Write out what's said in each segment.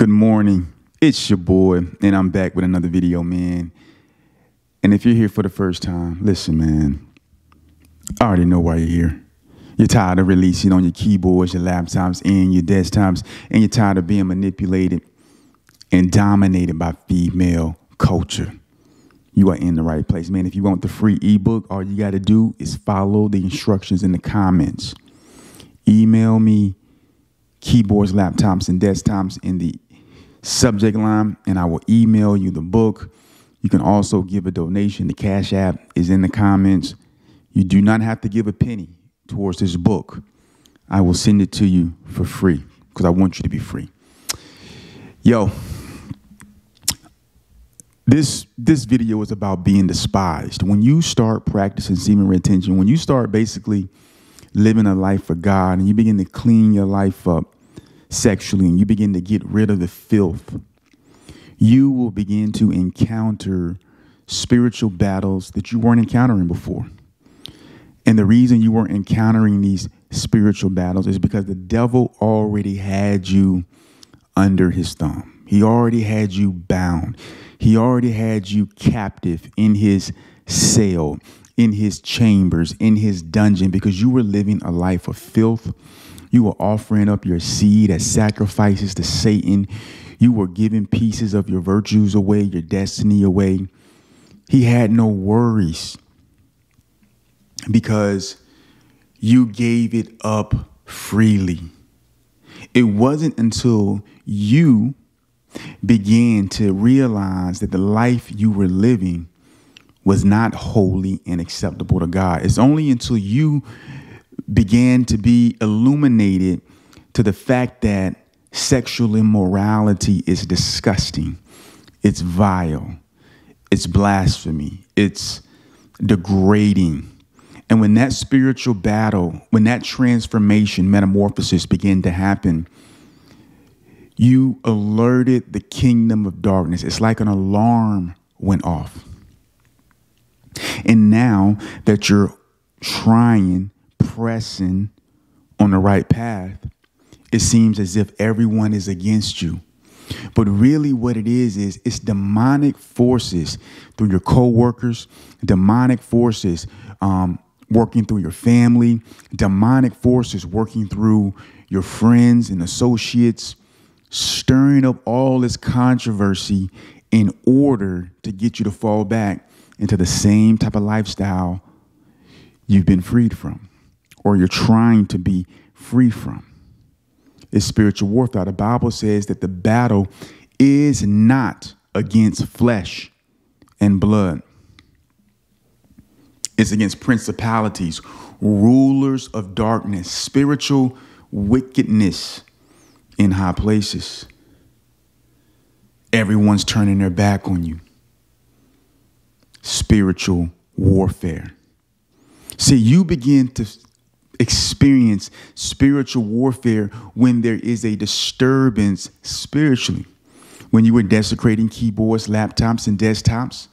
Good morning. It's your boy, and I'm back with another video, man. And if you're here for the first time, listen, man. I already know why you're here. You're tired of releasing on your keyboards, your laptops, and your desktops, and you're tired of being manipulated and dominated by female culture. You are in the right place, man. If you want the free ebook, all you got to do is follow the instructions in the comments. Email me keyboards, laptops, and desktops in the subject line, and I will email you the book. You can also give a donation. The Cash App is in the comments. You do not have to give a penny towards this book. I will send it to you for free because I want you to be free. Yo, this this video is about being despised. When you start practicing semen retention, when you start basically living a life for God and you begin to clean your life up sexually and you begin to get rid of the filth, you will begin to encounter spiritual battles that you weren't encountering before. And the reason you weren't encountering these spiritual battles is because the devil already had you under his thumb. He already had you bound. He already had you captive in his cell, in his chambers, in his dungeon, because you were living a life of filth. You were offering up your seed as sacrifices to Satan. You were giving pieces of your virtues away, your destiny away. He had no worries because you gave it up freely. It wasn't until you began to realize that the life you were living was not holy and acceptable to God. It's only until you began to be illuminated to the fact that sexual immorality is disgusting, it's vile, it's blasphemy, it's degrading. And when that spiritual battle, when that transformation, metamorphosis began to happen, you alerted the kingdom of darkness. It's like an alarm went off. And now that you're trying, pressing on the right path, it seems as if everyone is against you. But really, what it is, is it's demonic forces through your coworkers, demonic forces um, working through your family, demonic forces working through your friends and associates, stirring up all this controversy in order to get you to fall back into the same type of lifestyle you've been freed from or you're trying to be free from. It's spiritual warfare. The Bible says that the battle is not against flesh and blood. It's against principalities, rulers of darkness, spiritual wickedness in high places. Everyone's turning their back on you. Spiritual warfare. See, you begin to experience spiritual warfare when there is a disturbance spiritually. When you were desecrating keyboards, laptops, and desktops,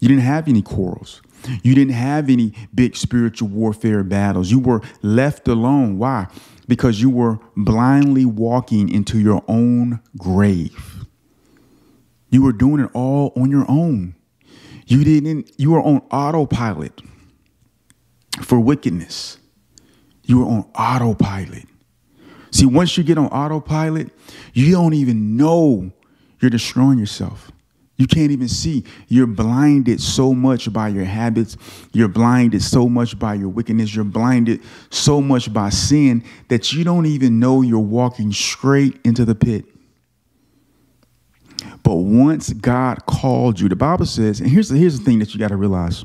you didn't have any quarrels. You didn't have any big spiritual warfare battles. You were left alone. Why? because you were blindly walking into your own grave. You were doing it all on your own. You didn't, you were on autopilot for wickedness. You were on autopilot. See, once you get on autopilot, you don't even know you're destroying yourself. You can't even see. You're blinded so much by your habits. You're blinded so much by your wickedness. You're blinded so much by sin that you don't even know you're walking straight into the pit. But once God called you, the Bible says, and here's the, here's the thing that you got to realize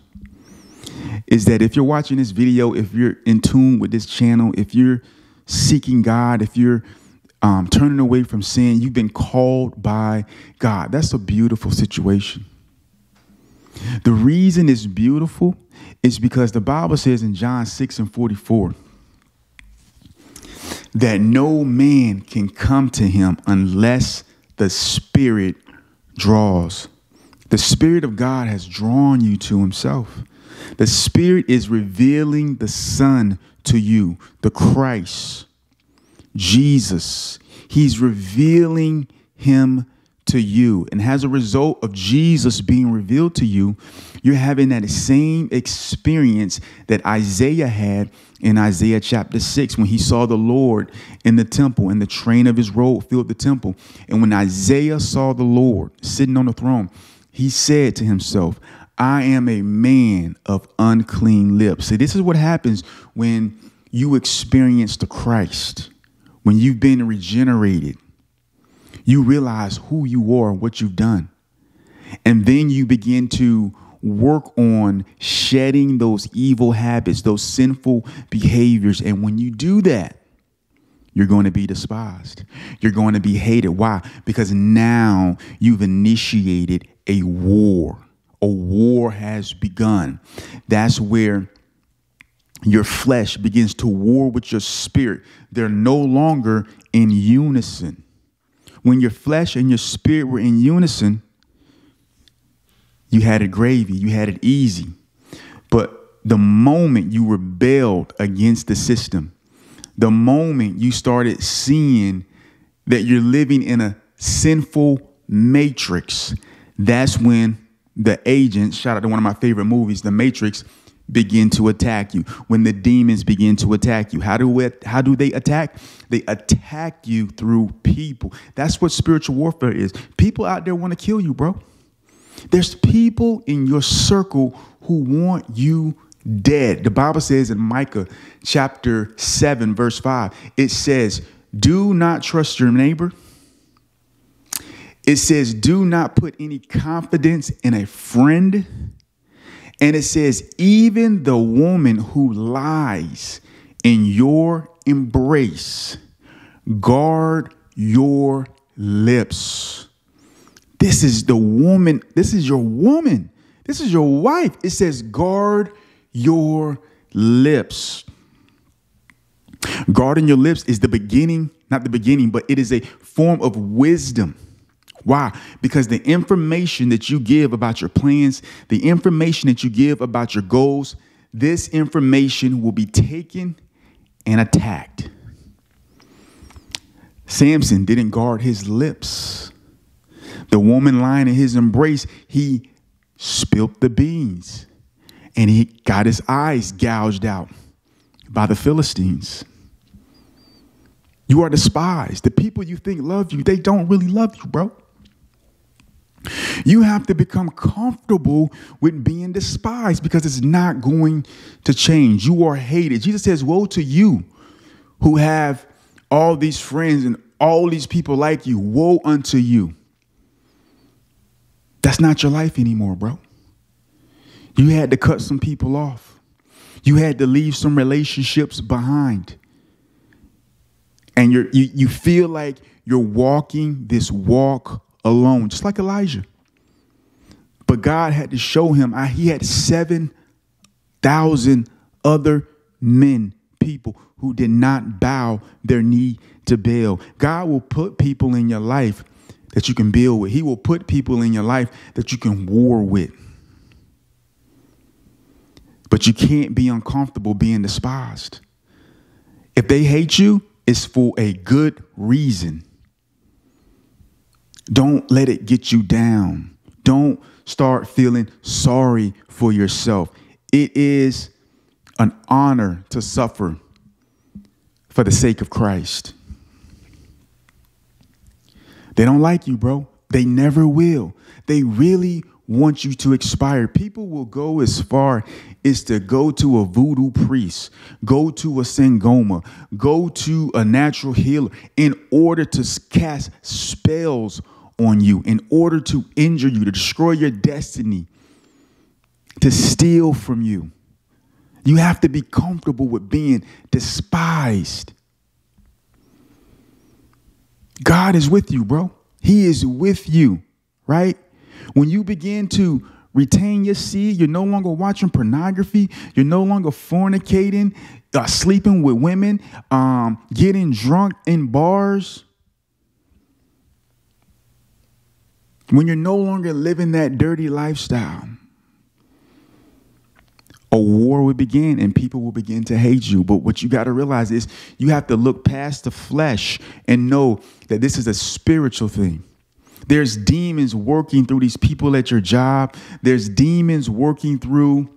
is that if you're watching this video, if you're in tune with this channel, if you're seeking God, if you're um, turning away from sin. You've been called by God. That's a beautiful situation. The reason it's beautiful is because the Bible says in John 6 and 44 that no man can come to him unless the Spirit draws. The Spirit of God has drawn you to himself. The Spirit is revealing the Son to you, the Christ. Jesus. He's revealing him to you. And as a result of Jesus being revealed to you, you're having that same experience that Isaiah had in Isaiah chapter 6 when he saw the Lord in the temple and the train of his robe filled the temple. And when Isaiah saw the Lord sitting on the throne, he said to himself, I am a man of unclean lips. See, this is what happens when you experience the Christ, when you've been regenerated you realize who you are, and what you've done. And then you begin to work on shedding those evil habits, those sinful behaviors. And when you do that, you're going to be despised. You're going to be hated. Why? Because now you've initiated a war. War has begun. That's where your flesh begins to war with your spirit. They're no longer in unison when your flesh and your spirit were in unison, you had it gravy, you had it easy. But the moment you rebelled against the system, the moment you started seeing that you're living in a sinful matrix, that's when the agents, shout out to one of my favorite movies, The Matrix, begin to attack you, when the demons begin to attack you. How do we, how do they attack? They attack you through people. That's what spiritual warfare is. People out there want to kill you, bro. There's people in your circle who want you dead. The Bible says in Micah chapter 7 verse 5, it says, "Do not trust your neighbor." It says, "Do not put any confidence in a friend." And it says, even the woman who lies in your embrace, guard your lips. This is the woman. This is your woman. This is your wife. It says, guard your lips. Guarding your lips is the beginning, not the beginning, but it is a form of wisdom. Why? Because the information that you give about your plans, the information that you give about your goals, this information will be taken and attacked. Samson didn't guard his lips. The woman lying in his embrace, he spilt the beans and he got his eyes gouged out by the Philistines. You are despised. The people you think love you, they don't really love you, bro. You have to become comfortable with being despised because it's not going to change. You are hated. Jesus says, Woe to you who have all these friends and all these people like you. Woe unto you. That's not your life anymore, bro. You had to cut some people off, you had to leave some relationships behind. And you, you feel like you're walking this walk alone, just like Elijah. But God had to show him, he had 7,000 other men, people who did not bow their knee to Baal. God will put people in your life that you can build with, He will put people in your life that you can war with. But you can't be uncomfortable being despised. If they hate you, it's for a good reason. Don't let it get you down. Don't start feeling sorry for yourself. It is an honor to suffer for the sake of Christ. They don't like you, bro. They never will. They really want you to expire. People will go as far as to go to a voodoo priest, go to a sangoma, go to a natural healer in order to cast spells on you in order to injure you, to destroy your destiny, to steal from you. You have to be comfortable with being despised. God is with you, bro. He is with you, right? When you begin to retain your seed, you're no longer watching pornography, you're no longer fornicating, uh, sleeping with women, um, getting drunk in bars when you're no longer living that dirty lifestyle, a war will begin and people will begin to hate you. But what you got to realize is you have to look past the flesh and know that this is a spiritual thing. There's demons working through these people at your job. There's demons working through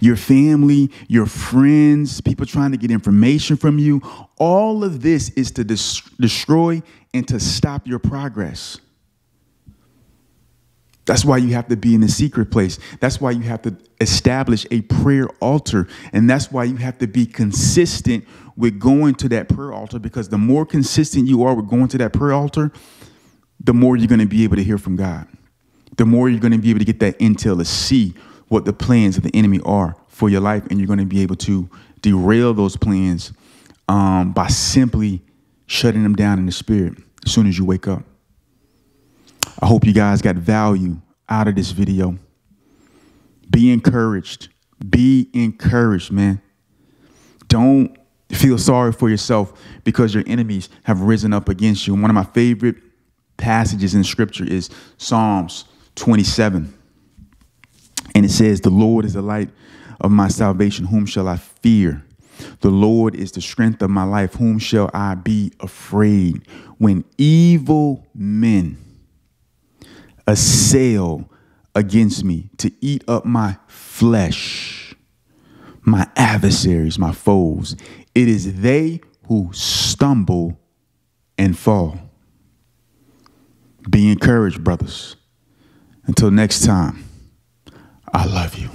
your family, your friends, people trying to get information from you. All of this is to destroy and to stop your progress. That's why you have to be in the secret place. That's why you have to establish a prayer altar. And that's why you have to be consistent with going to that prayer altar because the more consistent you are with going to that prayer altar, the more you're going to be able to hear from God. The more you're going to be able to get that intel to see what the plans of the enemy are for your life. And you're going to be able to derail those plans um, by simply shutting them down in the spirit as soon as you wake up. I hope you guys got value out of this video. Be encouraged. Be encouraged, man. Don't feel sorry for yourself because your enemies have risen up against you. One of my favorite passages in scripture is Psalms 27. And it says, The Lord is the light of my salvation. Whom shall I fear? The Lord is the strength of my life. Whom shall I be afraid? When evil men assail against me to eat up my flesh, my adversaries, my foes, it is they who stumble and fall. Be encouraged, brothers. Until next time, I love you.